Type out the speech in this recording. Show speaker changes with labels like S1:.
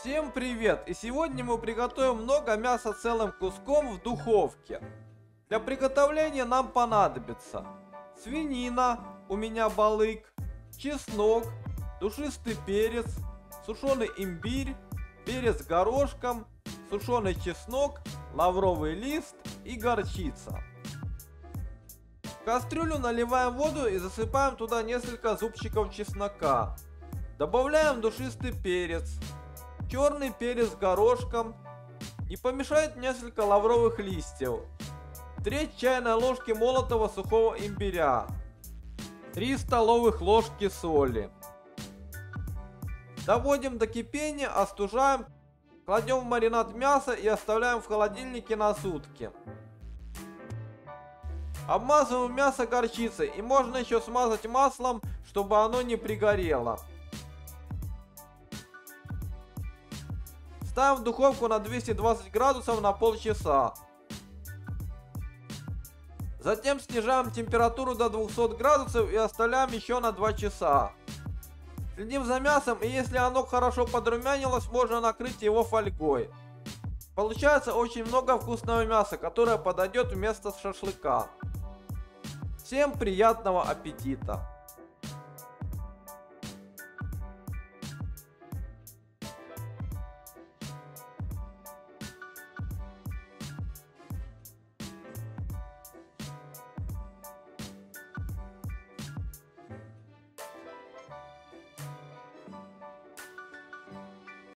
S1: Всем привет! И сегодня мы приготовим много мяса целым куском в духовке. Для приготовления нам понадобится свинина, у меня балык, чеснок, душистый перец, сушеный имбирь, перец горошком, сушеный чеснок, лавровый лист и горчица. В кастрюлю наливаем воду и засыпаем туда несколько зубчиков чеснока. Добавляем душистый перец, черный перец горошком и помешать несколько лавровых листьев. Треть чайной ложки молотого сухого имбиря. 3 столовых ложки соли. Доводим до кипения, остужаем, кладем в маринад мясо и оставляем в холодильнике на сутки. Обмазываем мясо горчицей и можно еще смазать маслом, чтобы оно не пригорело. Ставим в духовку на 220 градусов на полчаса. Затем снижаем температуру до 200 градусов и оставляем еще на 2 часа. Следим за мясом и если оно хорошо подрумянилось, можно накрыть его фольгой. Получается очень много вкусного мяса, которое подойдет вместо шашлыка. Всем приятного аппетита!